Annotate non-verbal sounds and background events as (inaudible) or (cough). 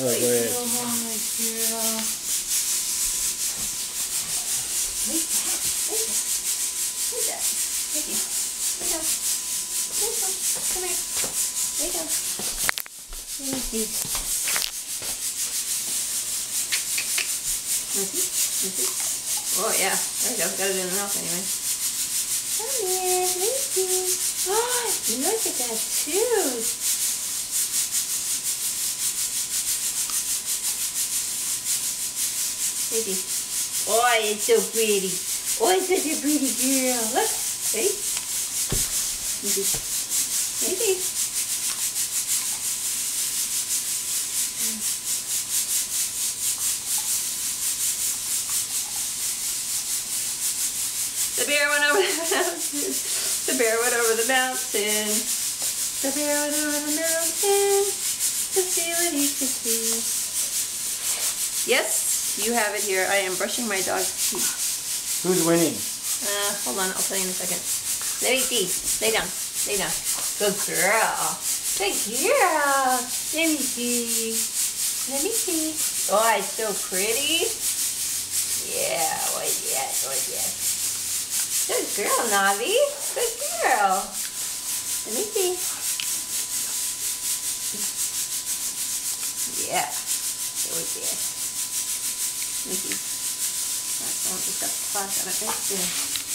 Oh, go ahead. Oh. Oh, yeah. There we go. Got it in the mouth anyway. Come here. Let me see. Oh, look at that tooth. Baby. Oh, it's so pretty. Oh, it's such a pretty girl. Look. See? Maybe. Maybe. The bear went over (laughs) the mountain. The bear went over the mountain. The bear went over the mountain to see what he could see. Yes, you have it here. I am brushing my dog's teeth. Who's winning? Uh, hold on, I'll tell you in a second. Let me see. Lay down. Lay down. Good girl. Good girl. Let me see. Let me see. Oh, it's so pretty. Yeah, oh yes, oh yes. Good girl, Navi. Good girl. Let me see. Yeah. Oh yes. Let me see. That one just got the class on it right there.